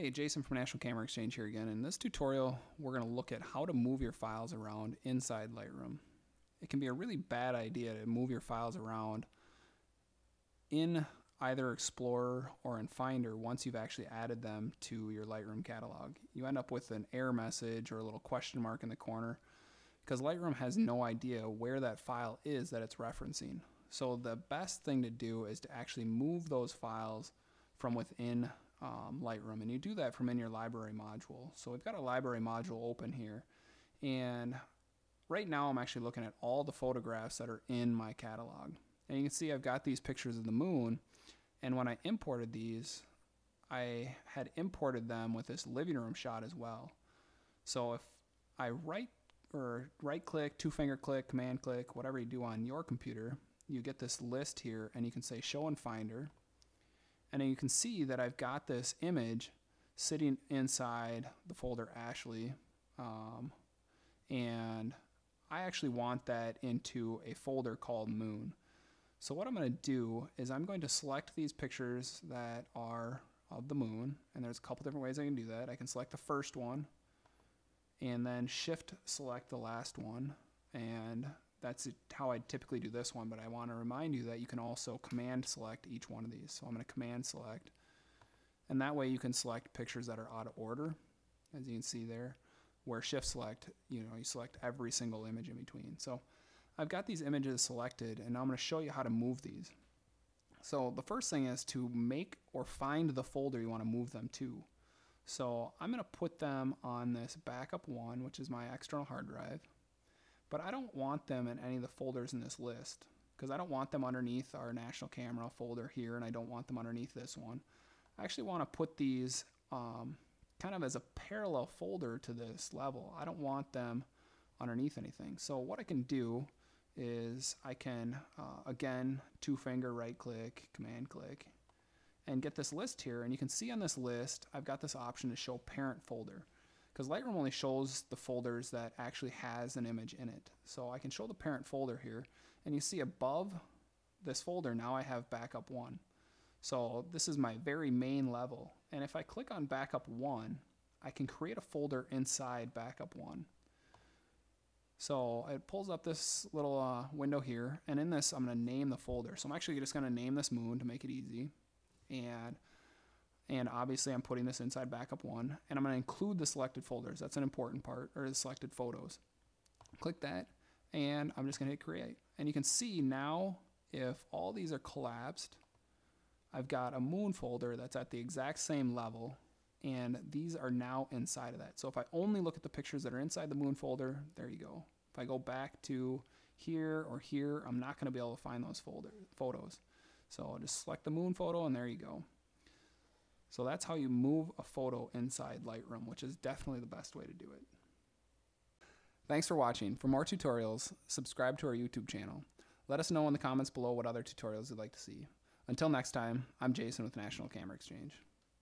Hey, Jason from National Camera Exchange here again. In this tutorial, we're going to look at how to move your files around inside Lightroom. It can be a really bad idea to move your files around in either Explorer or in Finder once you've actually added them to your Lightroom catalog. You end up with an error message or a little question mark in the corner because Lightroom has no idea where that file is that it's referencing. So the best thing to do is to actually move those files from within um, Lightroom. And you do that from in your library module. So we've got a library module open here. And right now I'm actually looking at all the photographs that are in my catalog. And you can see I've got these pictures of the moon. And when I imported these, I had imported them with this living room shot as well. So if I right or right click, two finger click, command click, whatever you do on your computer, you get this list here and you can say show in Finder and you can see that I've got this image sitting inside the folder Ashley. Um, and I actually want that into a folder called Moon. So what I'm going to do is I'm going to select these pictures that are of the moon, and there's a couple different ways I can do that. I can select the first one, and then shift select the last one, and that's how I typically do this one, but I want to remind you that you can also command select each one of these. So I'm going to command select, and that way you can select pictures that are out of order, as you can see there, where shift select, you know, you select every single image in between. So I've got these images selected, and I'm going to show you how to move these. So the first thing is to make or find the folder you want to move them to. So I'm going to put them on this backup one, which is my external hard drive. But I don't want them in any of the folders in this list because I don't want them underneath our national camera folder here and I don't want them underneath this one. I actually want to put these um, kind of as a parallel folder to this level. I don't want them underneath anything. So what I can do is I can, uh, again, two finger right click, command click, and get this list here. And you can see on this list, I've got this option to show parent folder because Lightroom only shows the folders that actually has an image in it. So I can show the parent folder here and you see above this folder now I have backup 1. So this is my very main level and if I click on backup 1 I can create a folder inside backup 1. So it pulls up this little uh, window here and in this I'm going to name the folder. So I'm actually just going to name this moon to make it easy and and obviously I'm putting this inside backup one and I'm going to include the selected folders. That's an important part, or the selected photos. Click that and I'm just going to hit create. And you can see now if all these are collapsed, I've got a moon folder that's at the exact same level and these are now inside of that. So if I only look at the pictures that are inside the moon folder, there you go. If I go back to here or here, I'm not going to be able to find those folder photos. So I'll just select the moon photo and there you go. So that's how you move a photo inside Lightroom, which is definitely the best way to do it. Thanks for watching. For more tutorials, subscribe to our YouTube channel. Let us know in the comments below what other tutorials you'd like to see. Until next time, I'm Jason with National Camera Exchange.